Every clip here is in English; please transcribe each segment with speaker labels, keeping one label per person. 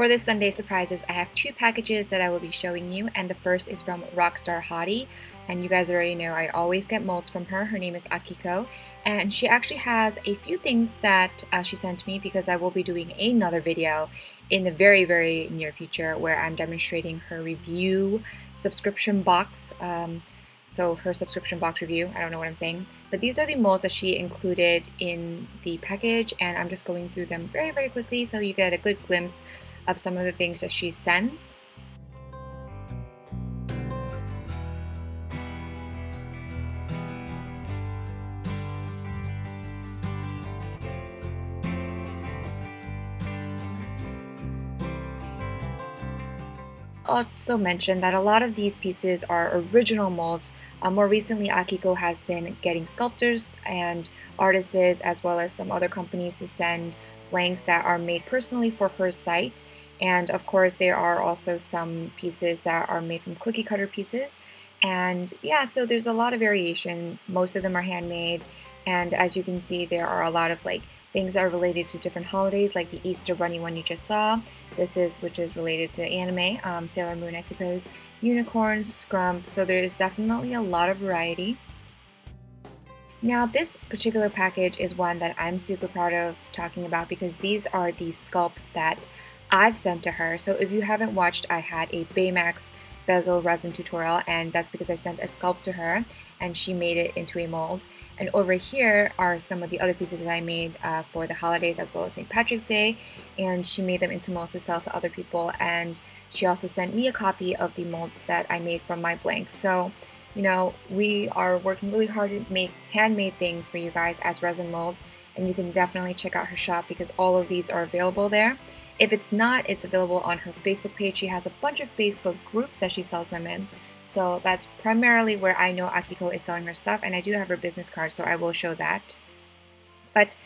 Speaker 1: For this Sunday surprises, I have two packages that I will be showing you, and the first is from Rockstar Hottie, and you guys already know I always get molds from her. Her name is Akiko, and she actually has a few things that uh, she sent me because I will be doing another video in the very, very near future where I'm demonstrating her review subscription box. Um, so her subscription box review, I don't know what I'm saying. But these are the molds that she included in the package and I'm just going through them very, very quickly so you get a good glimpse of some of the things that she sends. also mention that a lot of these pieces are original molds. Uh, more recently, Akiko has been getting sculptors and artists as well as some other companies to send blanks that are made personally for her site. And of course, there are also some pieces that are made from cookie cutter pieces. And yeah, so there's a lot of variation. Most of them are handmade. And as you can see, there are a lot of like things that are related to different holidays, like the Easter Bunny one you just saw. This is, which is related to anime, um, Sailor Moon, I suppose. Unicorns, Scrump, so there is definitely a lot of variety. Now this particular package is one that I'm super proud of talking about because these are the sculpts that I've sent to her. So if you haven't watched, I had a Baymax bezel resin tutorial and that's because I sent a sculpt to her and she made it into a mold. And over here are some of the other pieces that I made uh, for the holidays as well as St. Patrick's Day. And she made them into molds to sell to other people. And she also sent me a copy of the molds that I made from my blanks. So, you know, we are working really hard to make handmade things for you guys as resin molds. And you can definitely check out her shop because all of these are available there. If it's not, it's available on her Facebook page. She has a bunch of Facebook groups that she sells them in. So that's primarily where I know Akiko is selling her stuff, and I do have her business card, so I will show that. But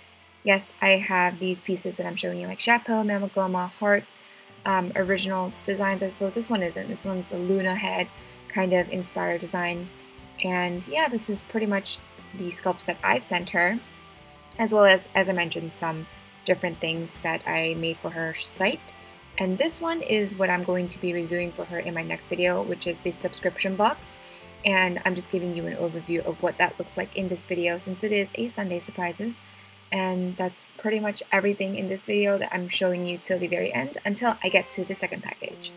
Speaker 1: yes, I have these pieces that I'm showing you, like Chapeau, Mamegoma, Hearts, um, original designs, I suppose. This one isn't. This one's a Luna head kind of inspired design. And yeah, this is pretty much the sculpts that I've sent her, as well as, as I mentioned, some different things that I made for her site. And this one is what I'm going to be reviewing for her in my next video, which is the subscription box. And I'm just giving you an overview of what that looks like in this video since it is a Sunday Surprises. And that's pretty much everything in this video that I'm showing you till the very end until I get to the second package.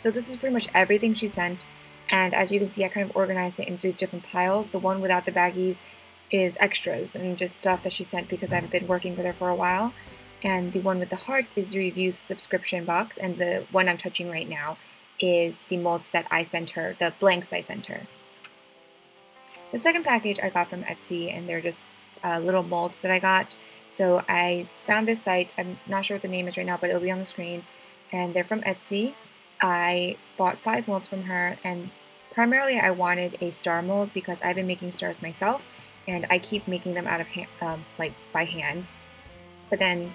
Speaker 1: So this is pretty much everything she sent. And as you can see, I kind of organized it into different piles. The one without the baggies is extras and just stuff that she sent because I've been working with her for a while. And the one with the hearts is the reviews subscription box. And the one I'm touching right now is the molds that I sent her, the blanks I sent her. The second package I got from Etsy, and they're just uh, little molds that I got. So I found this site, I'm not sure what the name is right now, but it'll be on the screen. And they're from Etsy. I bought five molds from her and primarily I wanted a star mold because I've been making stars myself and I keep making them out of hand, um, like by hand. But then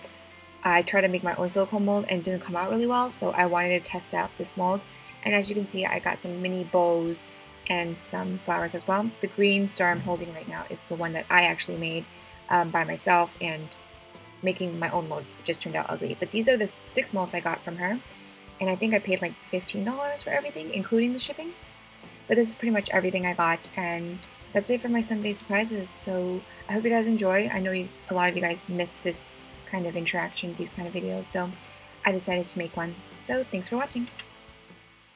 Speaker 1: I tried to make my own silicone mold and didn't come out really well so I wanted to test out this mold and as you can see I got some mini bows and some flowers as well. The green star I'm holding right now is the one that I actually made um, by myself and making my own mold just turned out ugly. But these are the six molds I got from her and I think I paid like $15 for everything, including the shipping. But this is pretty much everything I got, and that's it for my Sunday surprises. So I hope you guys enjoy. I know you, a lot of you guys miss this kind of interaction, these kind of videos, so I decided to make one. So thanks for watching.